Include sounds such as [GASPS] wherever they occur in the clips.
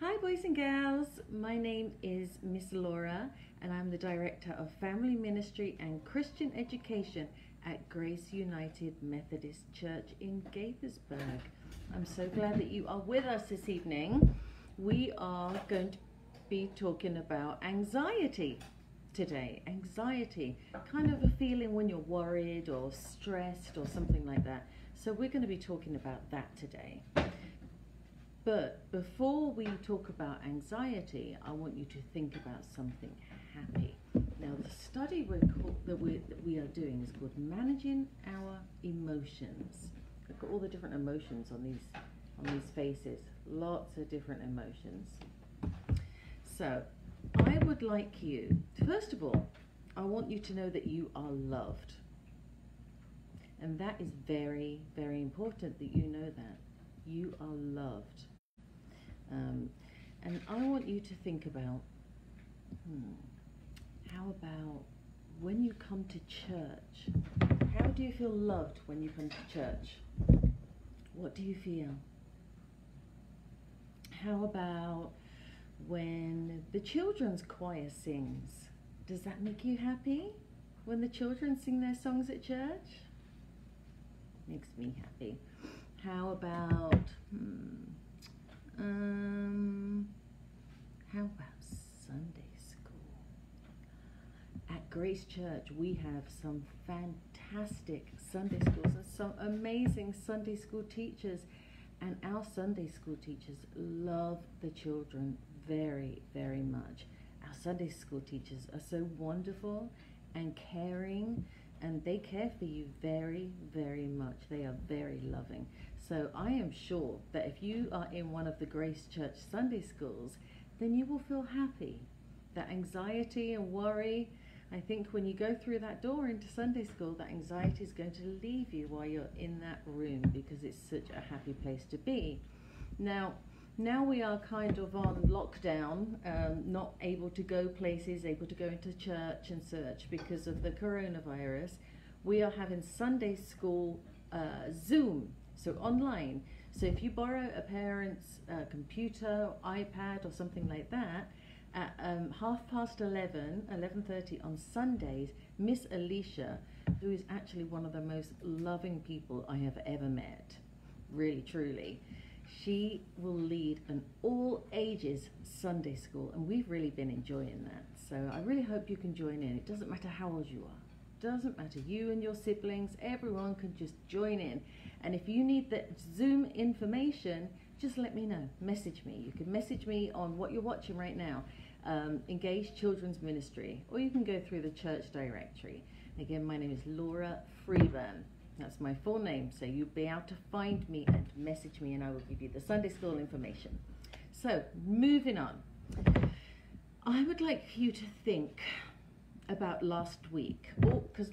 Hi, boys and girls. My name is Miss Laura, and I'm the Director of Family Ministry and Christian Education at Grace United Methodist Church in Gaithersburg. I'm so glad that you are with us this evening. We are going to be talking about anxiety today. Anxiety, kind of a feeling when you're worried or stressed or something like that. So, we're going to be talking about that today. But before we talk about anxiety, I want you to think about something happy. Now, the study we're that, we that we are doing is called Managing Our Emotions. Look at all the different emotions on these on these faces. Lots of different emotions. So, I would like you, first of all, I want you to know that you are loved. And that is very, very important that you know that. You are loved. And I want you to think about hmm, how about when you come to church? How do you feel loved when you come to church? What do you feel? How about when the children's choir sings? Does that make you happy? When the children sing their songs at church? Makes me happy. How about, hmm, um, how about Sunday school? At Grace Church, we have some fantastic Sunday schools and some amazing Sunday school teachers. And our Sunday school teachers love the children very, very much. Our Sunday school teachers are so wonderful and caring and they care for you very, very much. They are very loving. So I am sure that if you are in one of the Grace Church Sunday schools, then you will feel happy. That anxiety and worry, I think when you go through that door into Sunday school, that anxiety is going to leave you while you're in that room because it's such a happy place to be. Now, now we are kind of on lockdown, um, not able to go places, able to go into church and search because of the coronavirus. We are having Sunday school uh, Zoom, so online. So if you borrow a parent's uh, computer, iPad, or something like that, at um, half past 11, 11.30 on Sundays, Miss Alicia, who is actually one of the most loving people I have ever met, really, truly, she will lead an all ages Sunday school, and we've really been enjoying that. So I really hope you can join in. It doesn't matter how old you are, doesn't matter. You and your siblings, everyone can just join in. And if you need the Zoom information, just let me know. Message me. You can message me on what you're watching right now, um, Engage Children's Ministry, or you can go through the church directory. Again, my name is Laura Freeburn. That's my full name, so you'll be able to find me and message me, and I will give you the Sunday school information. So, moving on. I would like you to think about last week, because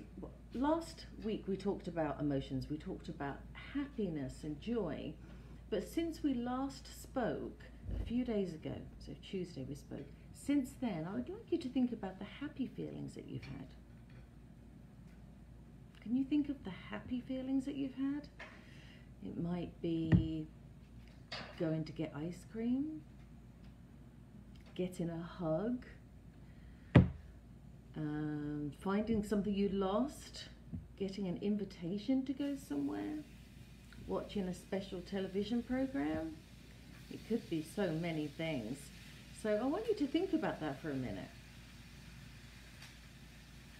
last week we talked about emotions, we talked about happiness and joy, but since we last spoke a few days ago, so Tuesday we spoke, since then I would like you to think about the happy feelings that you've had. Can you think of the happy feelings that you've had? It might be going to get ice cream, getting a hug, um, finding something you lost, getting an invitation to go somewhere, watching a special television program. It could be so many things. So I want you to think about that for a minute.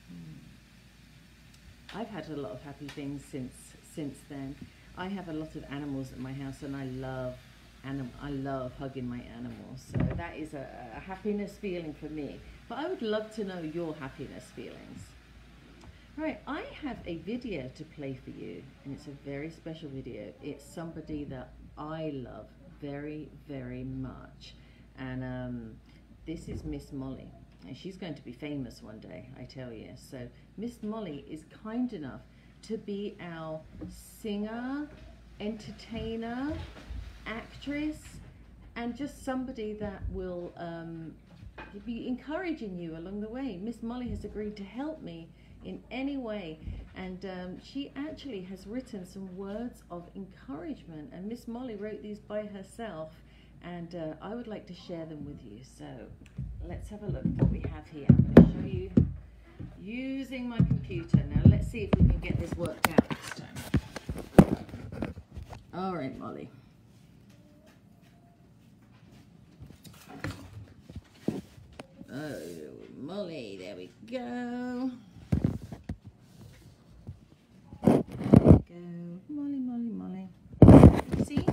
Hmm. I've had a lot of happy things since since then. I have a lot of animals at my house, and I love anim- I love hugging my animals. So that is a, a happiness feeling for me. But I would love to know your happiness feelings. Right, I have a video to play for you, and it's a very special video. It's somebody that I love very, very much, and um, this is Miss Molly and she's going to be famous one day, I tell you. So Miss Molly is kind enough to be our singer, entertainer, actress, and just somebody that will um, be encouraging you along the way. Miss Molly has agreed to help me in any way, and um, she actually has written some words of encouragement. And Miss Molly wrote these by herself and uh, I would like to share them with you. So let's have a look what we have here. I'm going to show you using my computer. Now let's see if we can get this worked out this time. All right, Molly. Oh, Molly, there we go. There we go. Molly, Molly, Molly. See?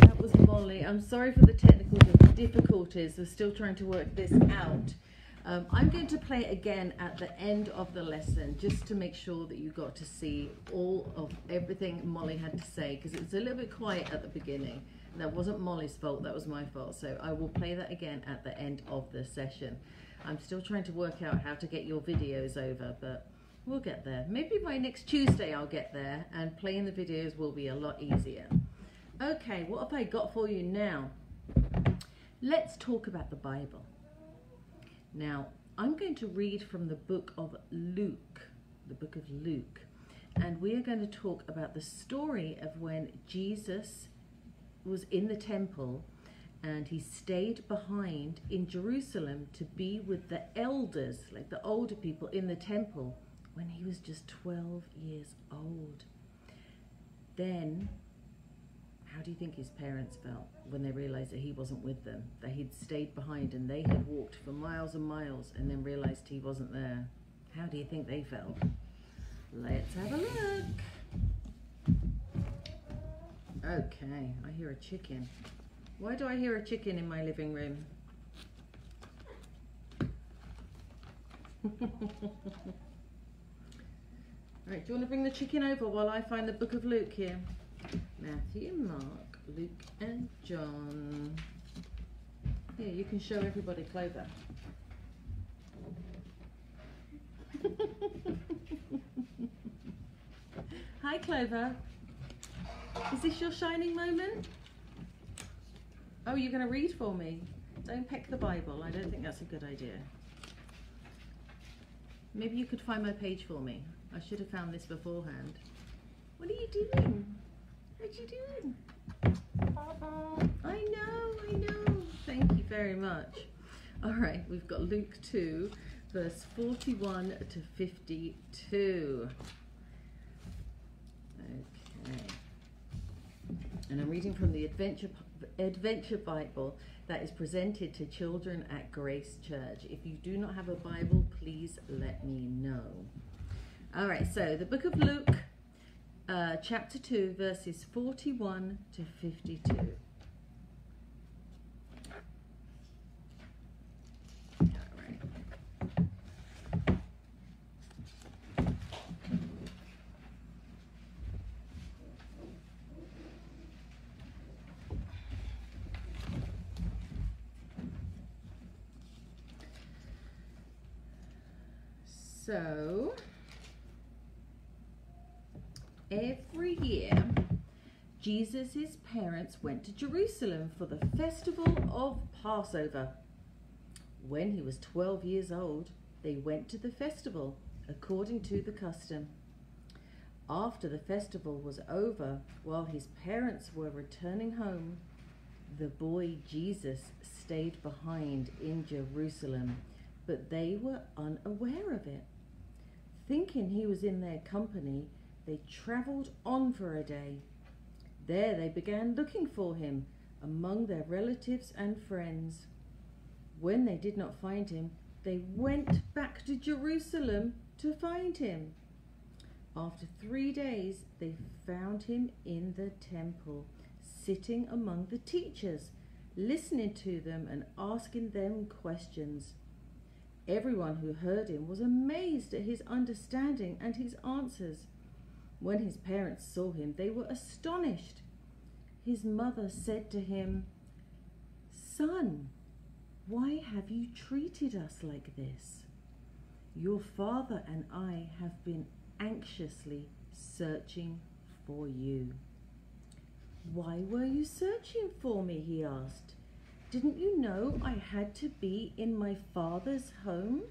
That was Molly. I'm sorry for the technical difficulties. We're still trying to work this out. Um, I'm going to play it again at the end of the lesson just to make sure that you got to see all of everything Molly had to say because it was a little bit quiet at the beginning. That wasn't Molly's fault, that was my fault. So I will play that again at the end of the session. I'm still trying to work out how to get your videos over, but we'll get there. Maybe by next Tuesday I'll get there and playing the videos will be a lot easier. Okay, what have I got for you now? Let's talk about the Bible. Now, I'm going to read from the book of Luke, the book of Luke, and we are going to talk about the story of when Jesus was in the temple and he stayed behind in Jerusalem to be with the elders, like the older people in the temple, when he was just 12 years old. Then how do you think his parents felt when they realized that he wasn't with them, that he'd stayed behind and they had walked for miles and miles and then realized he wasn't there? How do you think they felt? Let's have a look. Okay, I hear a chicken. Why do I hear a chicken in my living room? [LAUGHS] Right, do you want to bring the chicken over while I find the book of Luke here? Matthew, Mark, Luke, and John. Here, you can show everybody Clover. [LAUGHS] Hi, Clover. Is this your shining moment? Oh, you're going to read for me? Don't peck the Bible. I don't think that's a good idea. Maybe you could find my page for me. I should have found this beforehand. What are you doing? What you doing? I know, I know. Thank you very much. All right, we've got Luke 2, verse 41 to 52. Okay. And I'm reading from the Adventure Adventure Bible that is presented to children at Grace Church. If you do not have a Bible, please let me know. All right, so the book of Luke, uh, chapter 2, verses 41 to 52. All right. So, every year, Jesus' parents went to Jerusalem for the festival of Passover. When he was 12 years old, they went to the festival according to the custom. After the festival was over, while his parents were returning home, the boy Jesus stayed behind in Jerusalem, but they were unaware of it. Thinking he was in their company, they travelled on for a day. There they began looking for him among their relatives and friends. When they did not find him, they went back to Jerusalem to find him. After three days, they found him in the temple, sitting among the teachers, listening to them and asking them questions. Everyone who heard him was amazed at his understanding and his answers. When his parents saw him, they were astonished. His mother said to him, Son, why have you treated us like this? Your father and I have been anxiously searching for you. Why were you searching for me? he asked. Didn't you know I had to be in my father's home?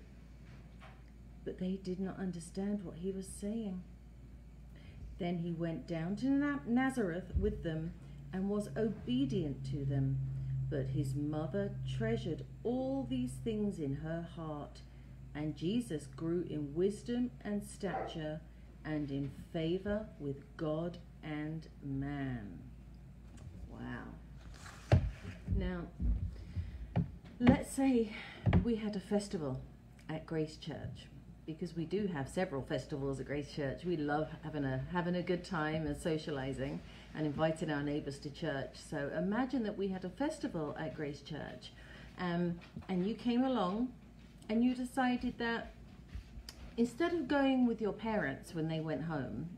But they did not understand what he was saying. Then he went down to Nazareth with them and was obedient to them. But his mother treasured all these things in her heart, and Jesus grew in wisdom and stature and in favor with God and man. Wow. Now, let's say we had a festival at Grace Church because we do have several festivals at Grace Church. We love having a having a good time and socializing and inviting our neighbors to church. So imagine that we had a festival at Grace Church, um, and you came along, and you decided that instead of going with your parents when they went home,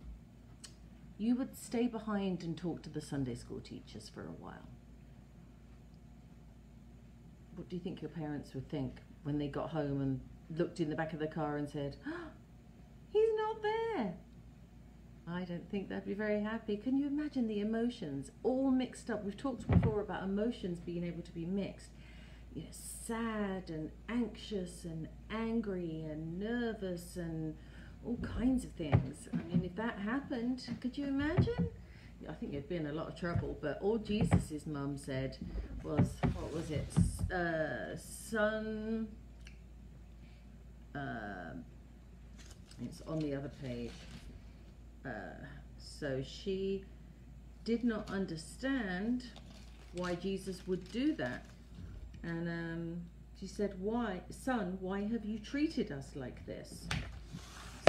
you would stay behind and talk to the Sunday school teachers for a while. What do you think your parents would think when they got home and looked in the back of the car and said, oh, [GASPS] He's not there? I don't think they'd be very happy. Can you imagine the emotions all mixed up? We've talked before about emotions being able to be mixed. You know, sad and anxious and angry and nervous and all kinds of things. I mean, if that happened, could you imagine? I think you'd be in a lot of trouble. But all Jesus's mum said was, what was it? Uh, son. Uh, it's on the other page. Uh, so she did not understand why Jesus would do that. And um, she said, Why, son, why have you treated us like this?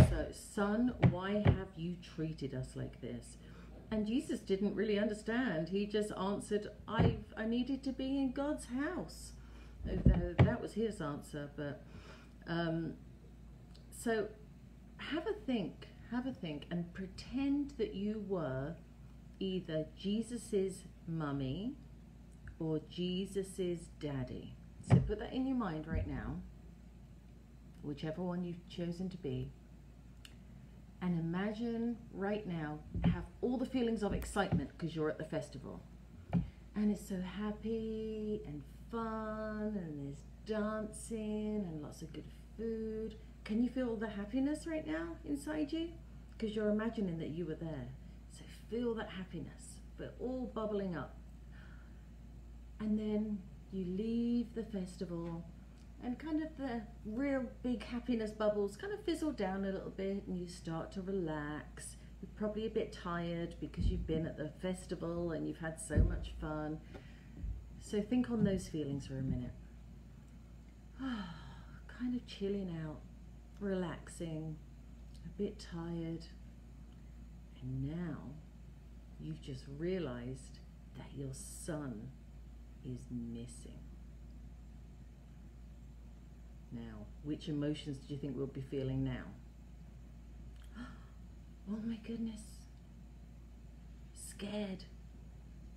So, son, why have you treated us like this? And Jesus didn't really understand. He just answered, I I needed to be in God's house. That was his answer. But um, so have a think have a think and pretend that you were either Jesus's mummy or Jesus's daddy. So put that in your mind right now, whichever one you've chosen to be. And imagine right now, have all the feelings of excitement because you're at the festival. And it's so happy and fun, and there's dancing and lots of good food can you feel the happiness right now inside you? Because you're imagining that you were there. So feel that happiness, but all bubbling up. And then you leave the festival and kind of the real big happiness bubbles kind of fizzle down a little bit and you start to relax. You're probably a bit tired because you've been at the festival and you've had so much fun. So think on those feelings for a minute. [SIGHS] [SIGHS] kind of chilling out relaxing, a bit tired, and now you've just realized that your son is missing. Now, which emotions do you think we'll be feeling now? [GASPS] Oh my goodness. Scared.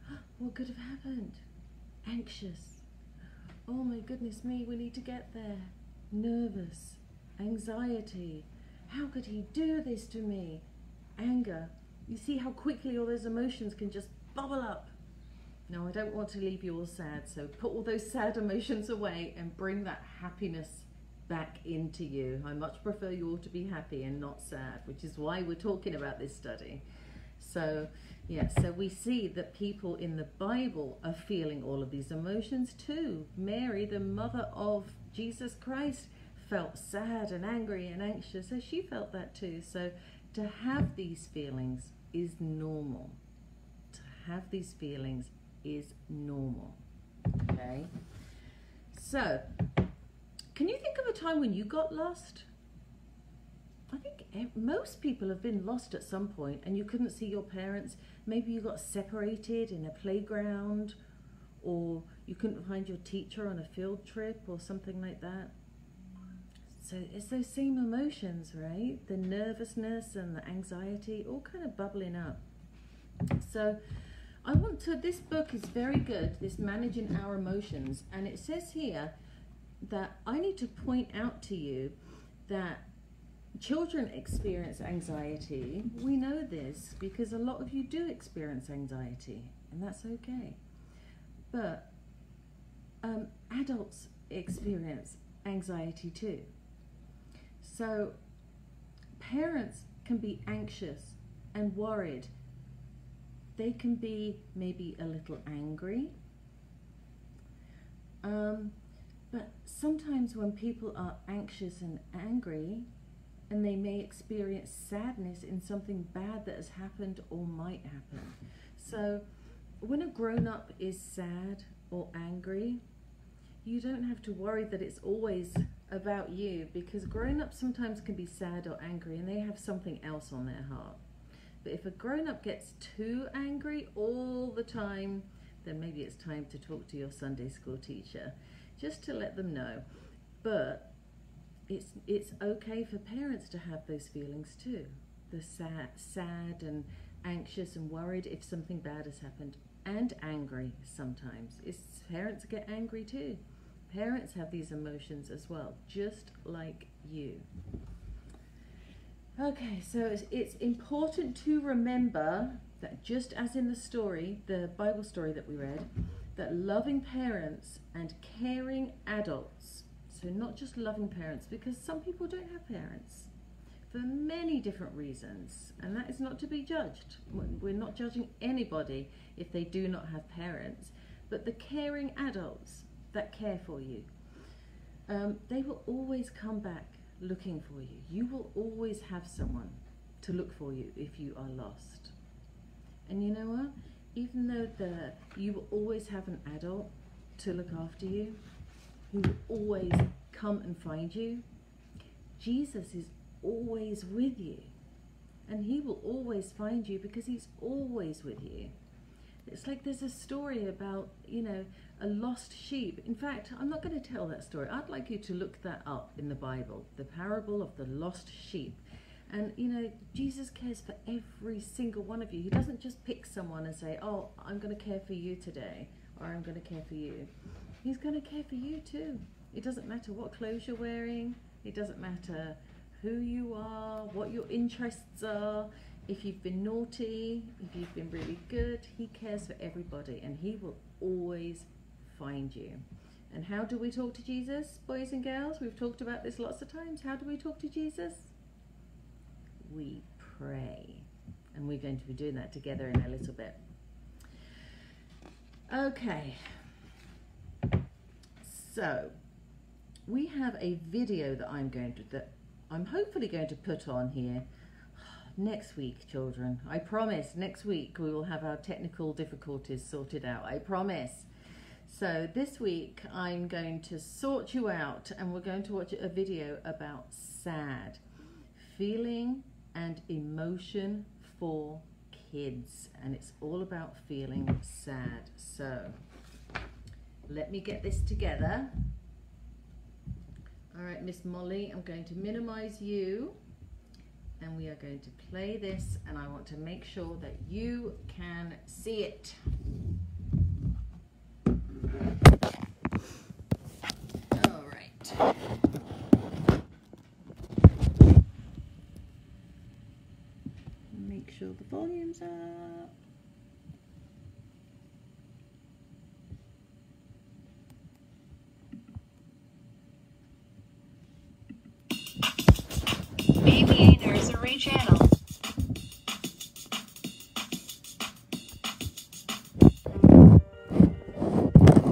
[GASPS] What could have happened? Anxious. [GASPS] Oh my goodness me, we need to get there. Nervous anxiety. How could he do this to me? Anger. You see how quickly all those emotions can just bubble up. No, I don't want to leave you all sad, so put all those sad emotions away and bring that happiness back into you. I much prefer you all to be happy and not sad, which is why we're talking about this study. So, yeah, so we see that people in the Bible are feeling all of these emotions too. Mary, the mother of Jesus Christ, felt sad and angry and anxious, so she felt that too. So to have these feelings is normal. To have these feelings is normal. Okay? So, can you think of a time when you got lost? I think most people have been lost at some point and you couldn't see your parents. Maybe you got separated in a playground or you couldn't find your teacher on a field trip or something like that. So it's those same emotions, right? The nervousness and the anxiety all kind of bubbling up. So I want to, this book is very good, this Managing Our Emotions, and it says here that I need to point out to you that children experience anxiety. We know this because a lot of you do experience anxiety, and that's okay. But um, adults experience anxiety too. So parents can be anxious and worried. They can be maybe a little angry. Um, but sometimes when people are anxious and angry, and they may experience sadness in something bad that has happened or might happen. So when a grown up is sad or angry, you don't have to worry that it's always about you because grown ups sometimes can be sad or angry and they have something else on their heart. But if a grown up gets too angry all the time, then maybe it's time to talk to your Sunday school teacher just to let them know. But it's it's okay for parents to have those feelings too. The sad sad and anxious and worried if something bad has happened and angry sometimes. It's parents get angry too. Parents have these emotions as well, just like you. Okay, so it's, it's important to remember that just as in the story, the Bible story that we read, that loving parents and caring adults, so not just loving parents, because some people don't have parents for many different reasons, and that is not to be judged. We're not judging anybody if they do not have parents, but the caring adults that care for you, um, they will always come back looking for you. You will always have someone to look for you if you are lost. And you know what? Even though the you will always have an adult to look after you, who will always come and find you, Jesus is always with you. And he will always find you because he's always with you. It's like there's a story about, you know, a lost sheep. In fact, I'm not going to tell that story. I'd like you to look that up in the Bible, the parable of the lost sheep. And, you know, Jesus cares for every single one of you. He doesn't just pick someone and say, oh, I'm going to care for you today, or I'm going to care for you. He's going to care for you too. It doesn't matter what clothes you're wearing. It doesn't matter who you are, what your interests are. If you've been naughty, if you've been really good, he cares for everybody and he will always find you. And how do we talk to Jesus, boys and girls? We've talked about this lots of times. How do we talk to Jesus? We pray. And we're going to be doing that together in a little bit. Okay. So, we have a video that I'm going to, that I'm hopefully going to put on here next week, children. I promise next week we will have our technical difficulties sorted out. I promise. So this week I'm going to sort you out and we're going to watch a video about sad, feeling and emotion for kids. And it's all about feeling sad. So let me get this together. All right, Miss Molly, I'm going to minimize you and we are going to play this and I want to make sure that you can see it. All right. Make sure the volume's up. ABA Nursery Channel.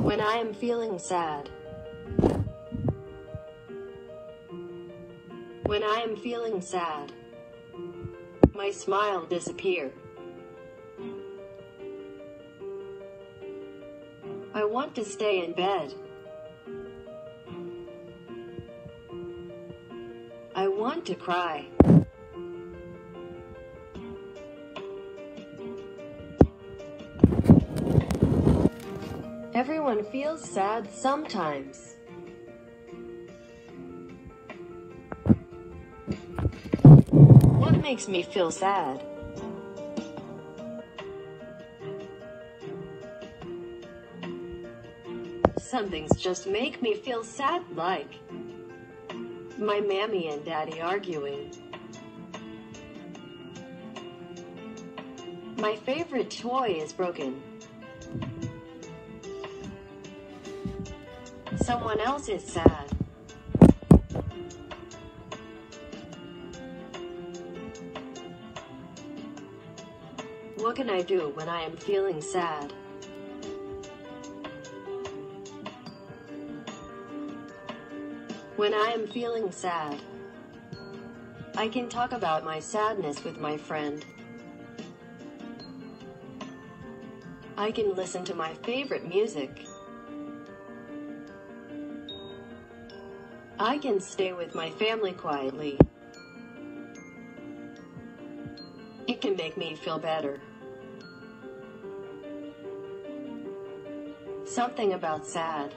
When I am feeling sad. Feeling sad. My smile disappear. I want to stay in bed. I want to cry. Everyone feels sad sometimes. What makes me feel sad? Some things just make me feel sad, like my mammy and daddy arguing. My favorite toy is broken. Someone else is sad. Can I do when I am feeling sad? When I am feeling sad, I can talk about my sadness with my friend. I can listen to my favorite music. I can stay with my family quietly. It can make me feel better. Something about sad.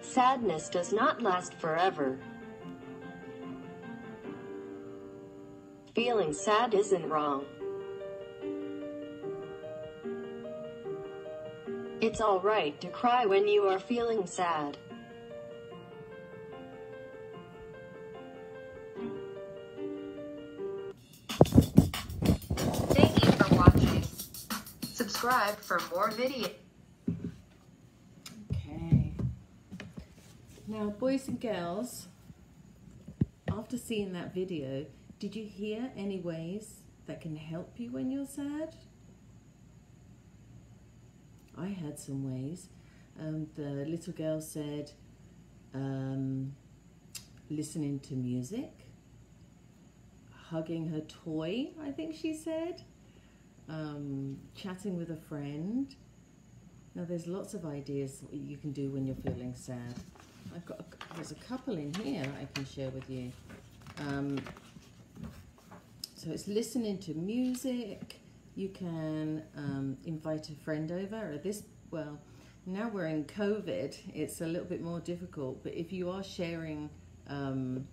Sadness does not last forever. Feeling sad isn't wrong. It's alright to cry when you are feeling sad. Subscribe for more videos. Okay. Now, boys and girls, after seeing that video, did you hear any ways that can help you when you're sad? I had some ways. Um, the little girl said um, listening to music, hugging her toy, I think she said, um, chatting with a friend. Now, there's lots of ideas you can do when you're feeling sad. I've got a, there's a couple in here that I can share with you. Um, so it's listening to music. You can um, invite a friend over. Or this, well, now we're in COVID, it's a little bit more difficult. But if you are sharing um,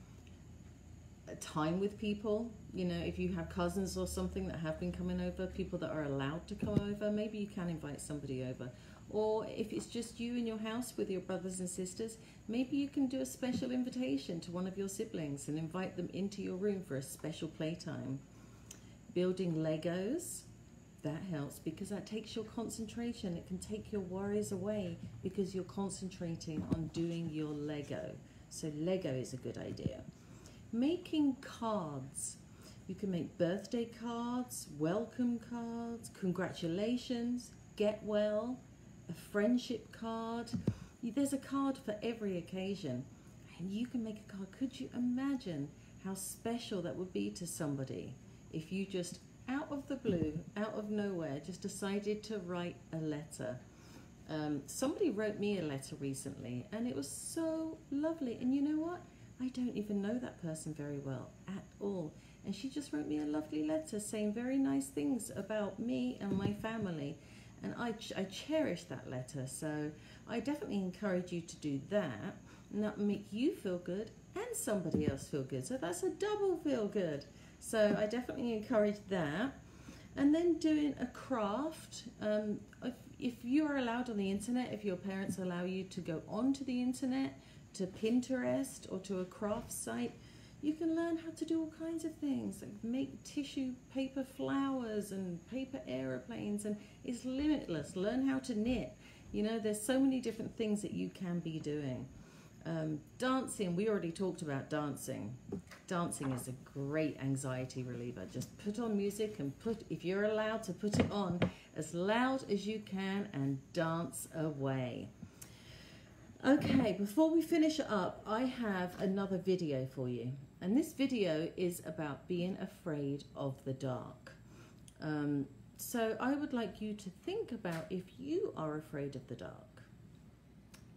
time with people, you know, if you have cousins or something that have been coming over, people that are allowed to come over, maybe you can invite somebody over. Or if it's just you in your house with your brothers and sisters, maybe you can do a special invitation to one of your siblings and invite them into your room for a special playtime. Building Legos, that helps because that takes your concentration. It can take your worries away because you're concentrating on doing your Lego. So, Lego is a good idea. Making cards. You can make birthday cards, welcome cards, congratulations, get well, a friendship card. There's a card for every occasion. And you can make a card. Could you imagine how special that would be to somebody if you just, out of the blue, out of nowhere, just decided to write a letter? Um, somebody wrote me a letter recently and it was so lovely. And you know what? I don't even know that person very well at all. And she just wrote me a lovely letter saying very nice things about me and my family. And I, ch- I cherish that letter. So I definitely encourage you to do that. And that will make you feel good and somebody else feel good. So that's a double feel good. So I definitely encourage that. And then doing a craft. Um, if, if you are allowed on the internet, if your parents allow you to go onto the internet, to Pinterest or to a craft site, you can learn how to do all kinds of things like make tissue paper flowers and paper aeroplanes and it's limitless. Learn how to knit. You know there's so many different things that you can be doing. Um, dancing we already talked about dancing. Dancing is a great anxiety reliever. Just put on music and put if you're allowed to put it on as loud as you can and dance away Okay, before we finish up, I have another video for you. And this video is about being afraid of the dark. Um, so I would like you to think about if you are afraid of the dark.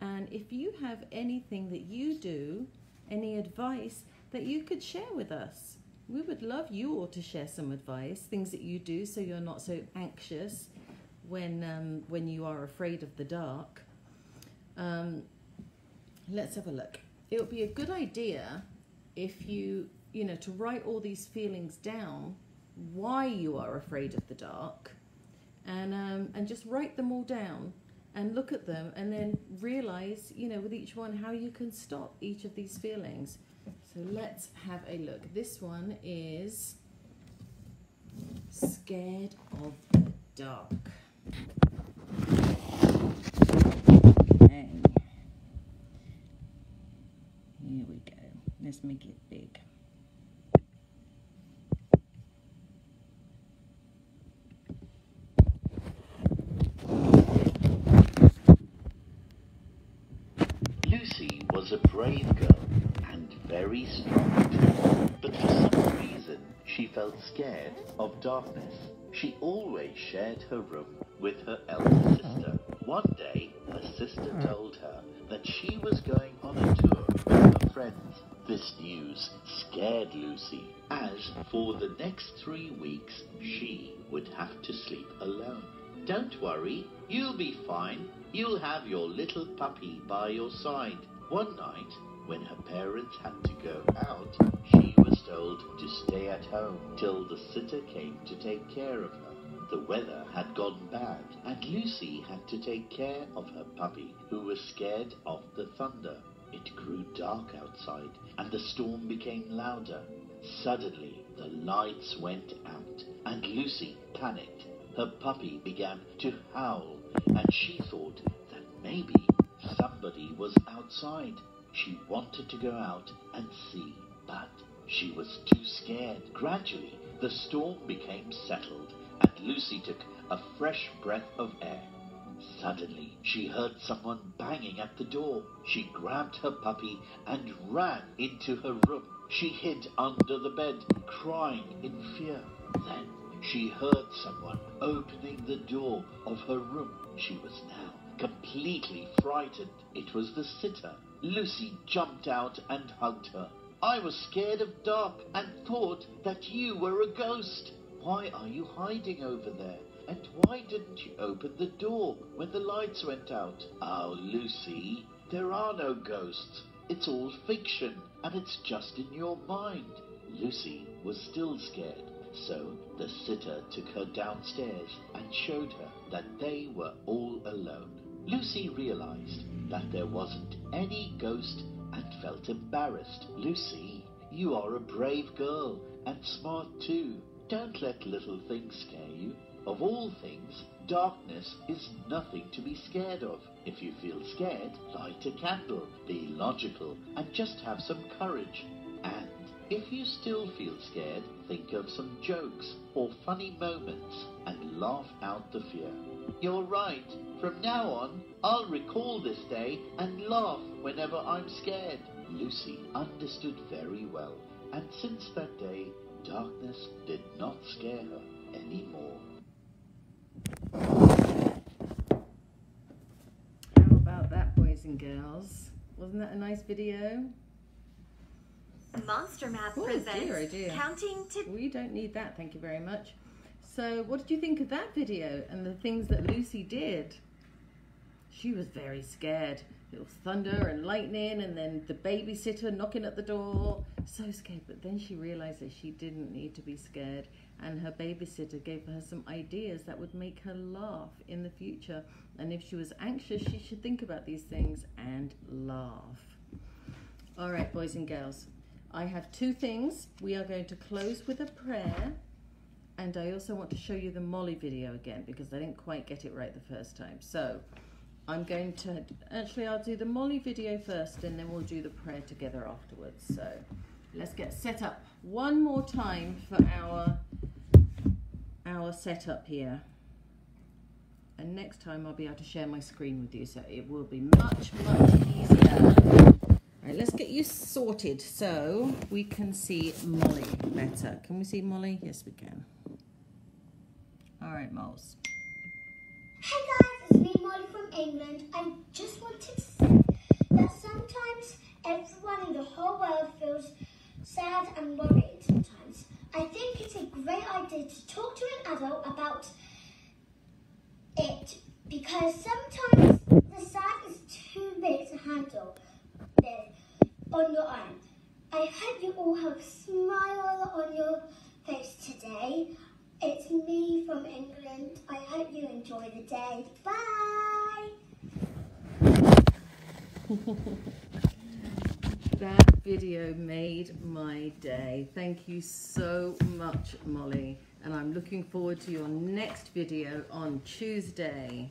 And if you have anything that you do, any advice that you could share with us. we would love you all to share some advice, things that you do so you're not so anxious when um, when you are afraid of the dark. Um, let's have a look. It would be a good idea if you you know to write all these feelings down, why you are afraid of the dark, and um, and just write them all down and look at them and then realize you know with each one how you can stop each of these feelings. So let's have a look. This one is scared of the dark. Okay. Here we go. Make it big. Lucy was a brave girl and very strong. But for some reason, she felt scared of darkness. She always shared her room with her elder sister. One day, her sister told her that she was going on a tour with her friends. This news scared Lucy, as for the next three weeks, she would have to sleep alone. Don't worry, you'll be fine. You'll have your little puppy by your side. One night, when her parents had to go out, she was told to stay at home till the sitter came to take care of her. The weather had gone bad, and Lucy had to take care of her puppy, who was scared of the thunder. It grew dark outside, and the storm became louder. Suddenly, the lights went out, and Lucy panicked. Her puppy began to howl, and she thought that maybe somebody was outside. She wanted to go out and see, but she was too scared. Gradually, the storm became settled, and Lucy took a fresh breath of air. Suddenly, she heard someone banging at the door. She grabbed her puppy and ran into her room. She hid under the bed, crying in fear. Then she heard someone opening the door of her room. She was now completely frightened. It was the sitter. Lucy jumped out and hugged her. I was scared of dark and thought that you were a ghost. Why are you hiding over there? And why didn't you open the door when the lights went out? Oh, Lucy, there are no ghosts. It's all fiction, and it's just in your mind. Lucy was still scared, so the sitter took her downstairs and showed her that they were all alone. Lucy realized that there wasn't any ghost and felt embarrassed. Lucy, you are a brave girl and smart too. Don't let little things scare you. Of all things, darkness is nothing to be scared of. If you feel scared, light a candle, be logical, and just have some courage. And if you still feel scared, think of some jokes or funny moments and laugh out the fear. You're right. From now on, I'll recall this day and laugh whenever I'm scared. Lucy understood very well, and since that day, darkness did not scare her anymore. How about that, boys and girls? Wasn't that a nice video? Monster Math Oh, presents dear, oh dear. Counting to We don't need that, thank you very much. So, what did you think of that video and the things that Lucy did? She was very scared. It was thunder and lightning, and then the babysitter knocking at the door. So scared, but then she realized that she didn't need to be scared, and her babysitter gave her some ideas that would make her laugh in the future. And if she was anxious, she should think about these things and laugh. All right, boys and girls, I have two things. We are going to close with a prayer. And I also want to show you the Molly video again because I didn't quite get it right the first time. So I'm going to, actually I'll do the Molly video first and then we'll do the prayer together afterwards. So let's get set up one more time for our, our setup here. And next time I'll be able to share my screen with you so it will be much, much easier. Right, let's get you sorted so we can see Molly better. Can we see Molly? Yes, we can. All right, Moles. Hey guys, it's me Molly from England. I just wanted to say that sometimes everyone in the whole world feels sad and worried sometimes. I think it's a great idea to talk to an adult about it because sometimes the sad is too big to handle on your own. I hope you all have a smile on your face today. It's me from England. I hope you enjoy the day. Bye. [LAUGHS] That video made my day. Thank you so much, Molly. And I'm looking forward to your next video on Tuesday.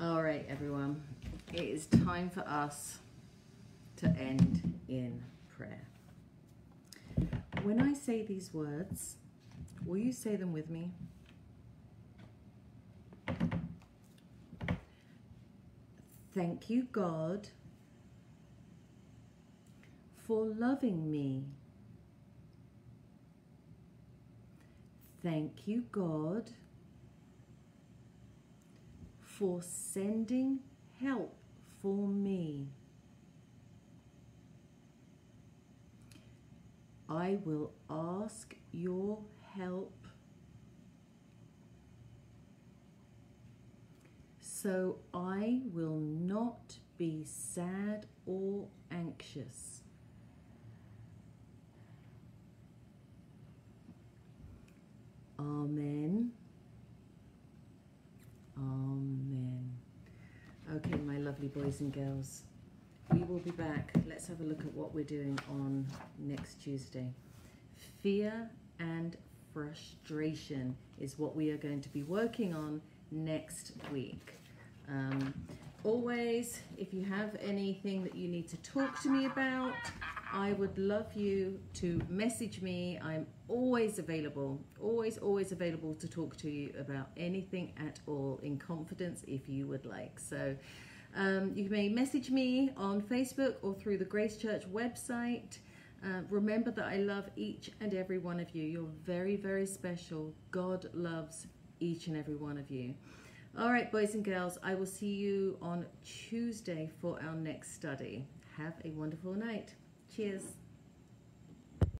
All right, everyone. It is time for us to end in prayer. When I say these words, will you say them with me? Thank you, God for loving me. Thank you, God, for sending help for me. I will ask your help so I will not be sad or anxious. Amen. Amen. Okay, my lovely boys and girls, we will be back. Let's have a look at what we're doing on next Tuesday. Fear and frustration is what we are going to be working on next week. Um, always, if you have anything that you need to talk to me about, I would love you to message me. I'm always available, always, always available to talk to you about anything at all in confidence if you would like. So um, you may message me on Facebook or through the Grace Church website. Uh, remember that I love each and every one of you. You're very, very special. God loves each and every one of you. All right, boys and girls, I will see you on Tuesday for our next study. Have a wonderful night. Cheers.